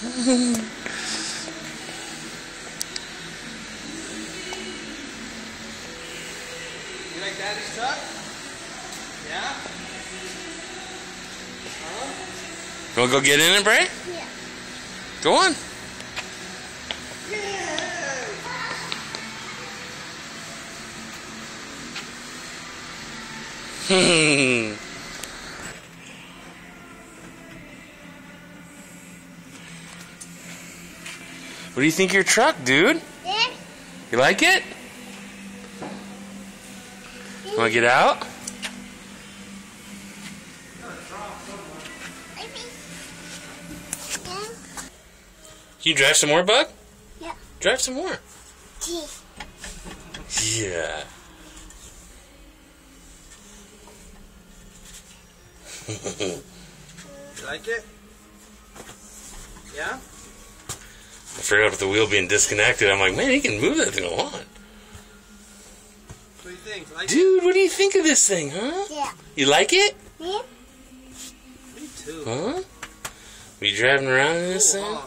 You like Daddy's truck? Yeah? You wanna go get in it, Bray? Yeah. Go on. Hmm. What do you think of your truck, dude? Yeah. You like it? Want to get out? Can you drive some more, Bug? Yeah. Drive some more. Gee. Yeah. You like it? Yeah? I forgot about the wheel being disconnected. I'm like, man, he can move that thing a lot. What do you think? Like? Dude, what do you think of this thing, huh? Yeah. You like it? Yeah. Me too. Huh? Are you driving around in this Cool, thing? huh?